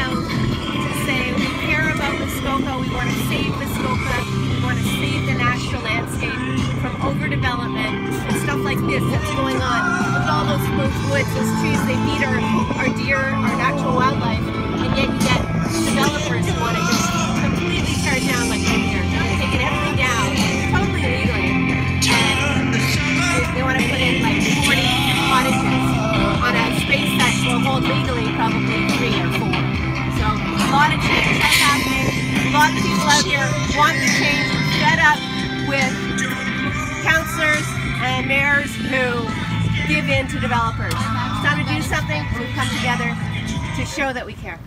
out to say we care about Muskoka, we want to save Muskoka, we want to save the national landscape from overdevelopment and stuff like this that's going on. Look at all those old woods, those trees, they need our lot of people out here want to change, fed up with councilors and mayors who give in to developers. It's time to do something, to we've come together to show that we care.